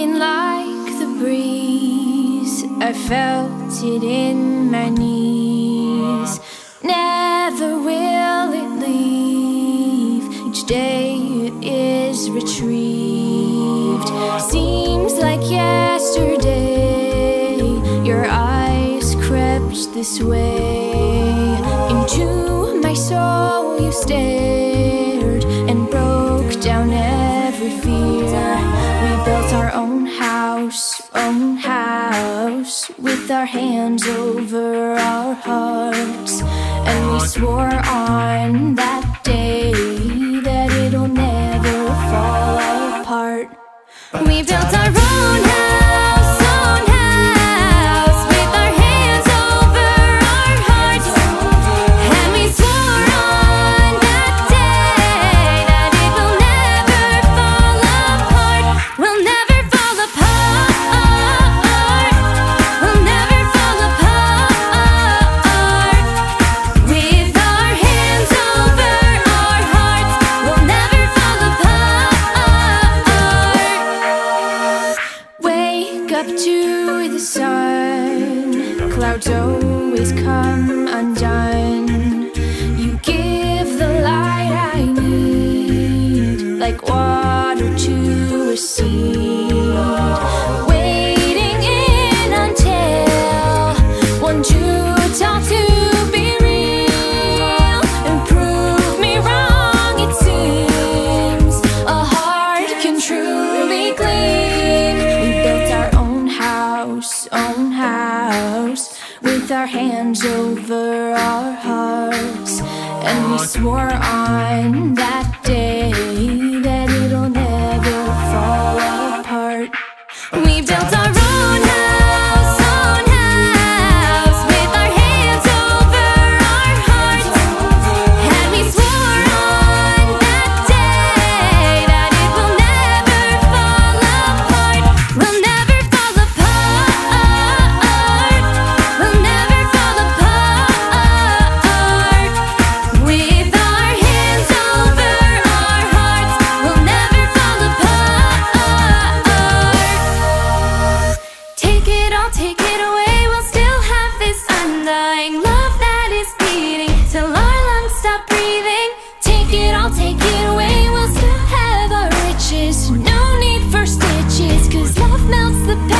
Like the breeze, I felt it in my knees. Never will it leave, each day it is retrieved. Seems like yesterday, your eyes crept this way. Into my soul you stared house, own house, with our hands over our hearts. And we swore on that day that it'll never fall apart. We built our Clouds always come undone. You give the light I need, like water to a seed. Own house, with our hands over our hearts, and we swore on take it away. We'll still have this undying love that is beating Till our lungs stop breathing. Take it all, take it away. We'll still have our riches. No need for love melts the